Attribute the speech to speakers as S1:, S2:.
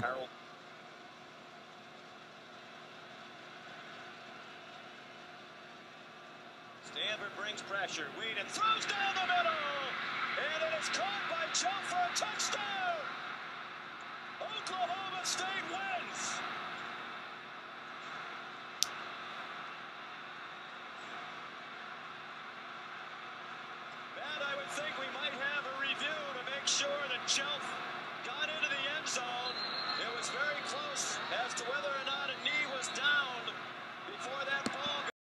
S1: Harold.
S2: Stanford brings pressure. Whedon throws down the middle. And it is caught by Joe for a touchdown. Oklahoma State wins. Matt, I would think we might have a review to make sure that Chelf.